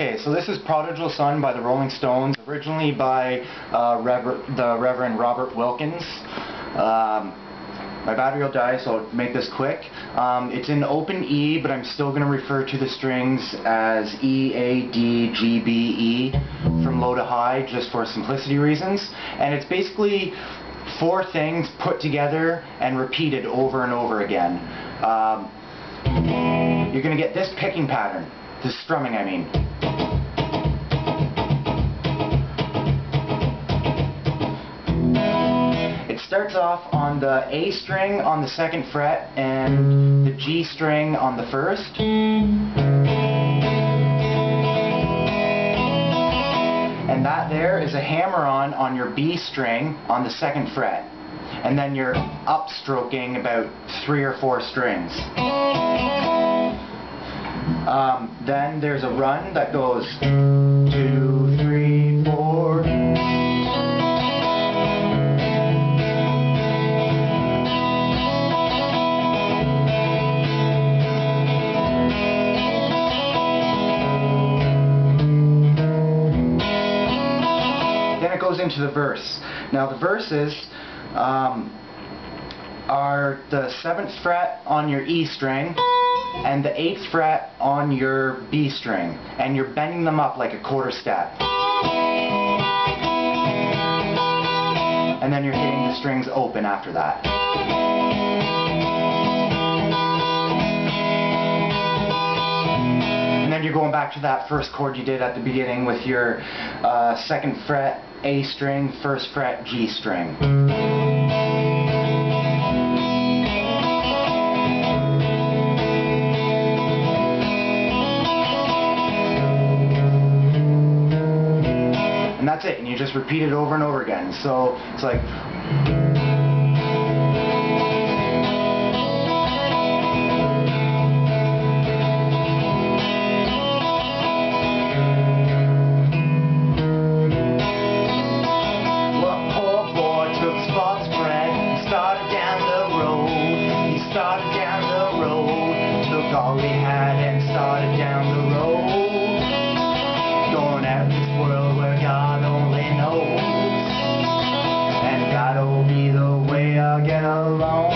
Okay, so this is Prodigal Son by the Rolling Stones, originally by uh, Rever the Reverend Robert Wilkins. Um, my battery will die, so I'll make this quick. Um, it's in open E, but I'm still going to refer to the strings as E, A, D, G, B, E from low to high, just for simplicity reasons. And it's basically four things put together and repeated over and over again. Um, you're going to get this picking pattern, this strumming I mean. Starts off on the A string on the second fret and the G string on the first. And that there is a hammer-on on your B string on the second fret. And then you're upstroking about three or four strings. Um, then there's a run that goes two, goes into the verse. Now the verses um, are the 7th fret on your E string and the 8th fret on your B string and you're bending them up like a quarter step. And then you're hitting the strings open after that. You're going back to that first chord you did at the beginning with your uh, second fret a string, first fret, G string. And that's it, and you just repeat it over and over again. So it's like all we had and started down the road. Going out this world where God only knows. And God will be the way I get along.